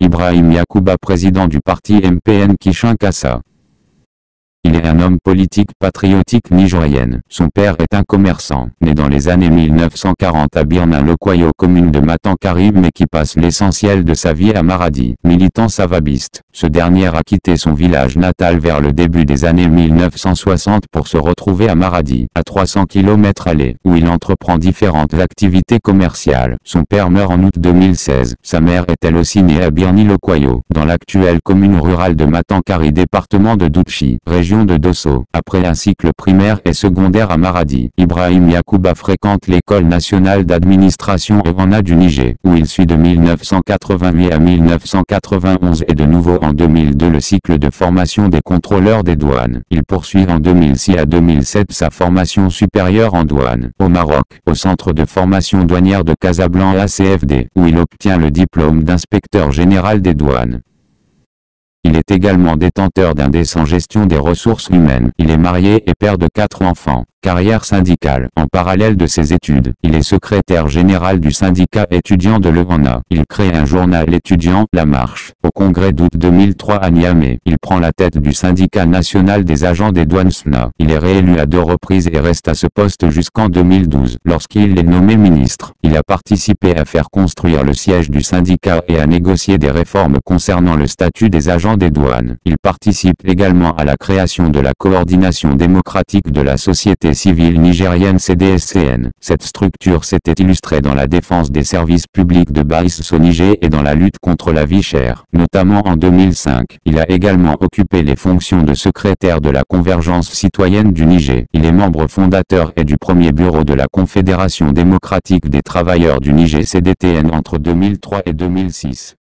Ibrahim Yacouba président du parti MPN Kishinkasa. Il est un homme politique patriotique nigérienne. Son père est un commerçant, né dans les années 1940 à Birnin Lokwayo commune de Matankari mais qui passe l'essentiel de sa vie à Maradi. Militant savabiste, ce dernier a quitté son village natal vers le début des années 1960 pour se retrouver à Maradi, à 300 km aller, où il entreprend différentes activités commerciales. Son père meurt en août 2016. Sa mère est elle aussi née à Birni Lokwayo, dans l'actuelle commune rurale de Matankari département de Douchi, région de Dosso. Après un cycle primaire et secondaire à Maradi, Ibrahim Yacouba fréquente l'école nationale d'administration Rwanda du Niger, où il suit de 1988 à 1991 et de nouveau en 2002 le cycle de formation des contrôleurs des douanes. Il poursuit en 2006 à 2007 sa formation supérieure en douane, au Maroc, au centre de formation douanière de Casablanca ACFD, où il obtient le diplôme d'inspecteur général des douanes. Il est également détenteur d'un décent gestion des ressources humaines. Il est marié et père de quatre enfants carrière syndicale. En parallèle de ses études, il est secrétaire général du syndicat étudiant de Levana. Il crée un journal étudiant, La Marche. Au congrès d'août 2003 à Niamey, il prend la tête du syndicat national des agents des douanes SNA. Il est réélu à deux reprises et reste à ce poste jusqu'en 2012. Lorsqu'il est nommé ministre, il a participé à faire construire le siège du syndicat et à négocier des réformes concernant le statut des agents des douanes. Il participe également à la création de la coordination démocratique de la société civile nigérienne CDSCN. Cette structure s'était illustrée dans la défense des services publics de Baïs Niger et dans la lutte contre la vie chère, notamment en 2005. Il a également occupé les fonctions de secrétaire de la Convergence citoyenne du Niger. Il est membre fondateur et du premier bureau de la Confédération démocratique des travailleurs du Niger CDTN entre 2003 et 2006.